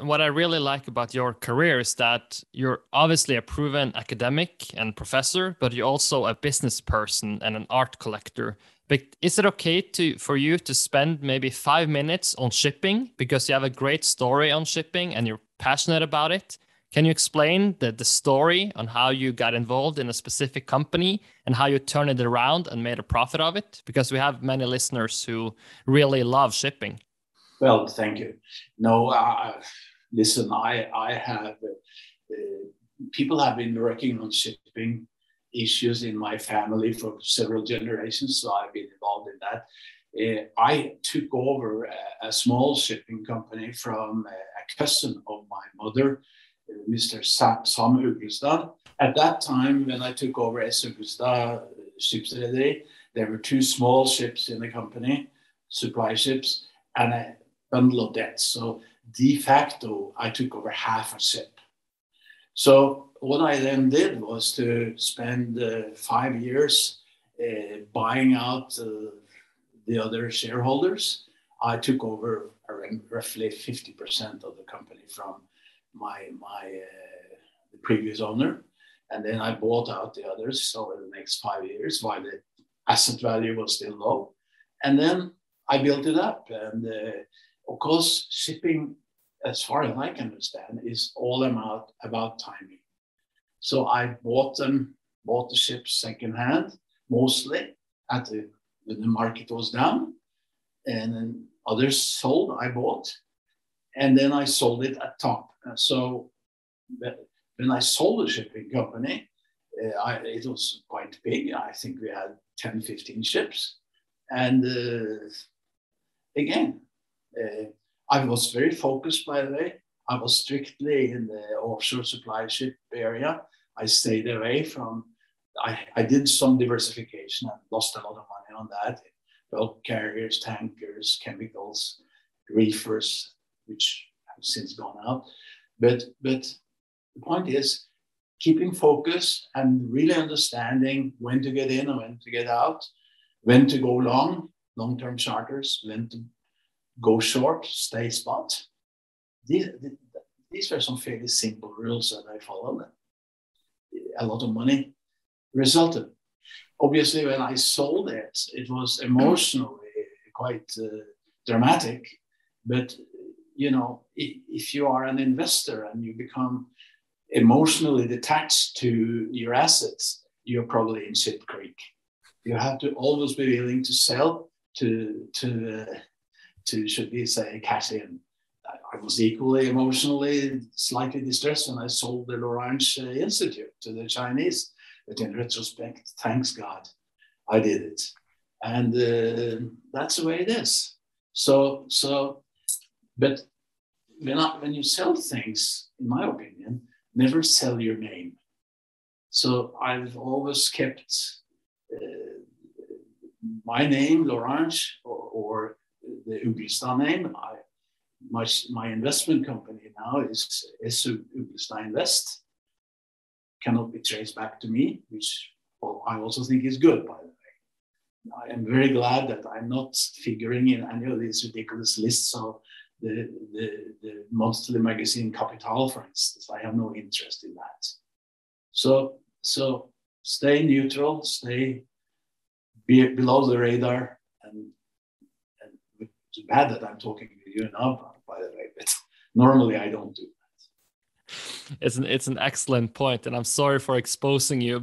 what I really like about your career is that you're obviously a proven academic and professor, but you're also a business person and an art collector. But is it okay to for you to spend maybe five minutes on shipping because you have a great story on shipping and you're passionate about it? Can you explain the, the story on how you got involved in a specific company and how you turned it around and made a profit of it? Because we have many listeners who really love shipping. Well, thank you. No, uh, listen, I, I have, uh, people have been working on shipping issues in my family for several generations, so I've been involved in that. Uh, I took over a, a, small shipping company from a, a cousin of my mother, uh, Mr. Sam, Sam. At that time, when I took over S. Ugelstad Skipsrederi, there were two small ships in the company, supply ships, and a bundle of debts. So de facto, I took over half a ship. So what I then did was to spend uh, five years uh, buying out uh, the other shareholders. I took over around roughly 50% of the company from my my uh, the previous owner, and then I bought out the others over the next five years while the asset value was still low, and then I built it up. And uh, of course, shipping, as far as I can understand, is all about about timing. So I bought them, bought the ships secondhand, mostly at the when the market was down, and then others sold. I bought, and then I sold it at top. So when I sold the shipping company, uh, I, it was quite big. I think we had 10, 15 ships. And uh, again, Eh, I was very focused, by the way. I was strictly in the offshore supply ship area. I stayed away from, I, I did some diversification and lost a lot of money on that. Bulk carriers, tankers, chemicals, reefers, which have since gone out. But, but the point is keeping focus and really understanding when to get in and when to get out, when to go long, long term charters, when to go short, stay spot. These, these were some fairly simple rules that I followed. A lot of money resulted. Obviously, when I sold it, it was emotionally quite uh, dramatic. But you know, if you are an investor and you become emotionally detached to your assets, you're probably in shit creek. You have to always be willing to sell to to uh, to should we say cash in. I was equally emotionally slightly distressed when I sold the Lorange uh, Institute to the Chinese. But in retrospect, thanks God, I did it, and uh, that's the way it is. So, so, but when I, when you sell things, in my opinion, never sell your name. So I've always kept uh, my name, Lorange, or, or the Ugelstad name. I, my, my investment company now is SU Ugelstad Invest. Cannot be traced back to me, which well, I also think is good, by the way. I am very glad that I'm not figuring in any of these ridiculous lists of the, the, the monthly magazine Kapital, for instance. I have no interest in that. So, so stay neutral, stay be below the radar, it's bad that I'm talking to you now, by the way, but normally I don't do that. It's an, it's an excellent point, and I'm sorry for exposing you,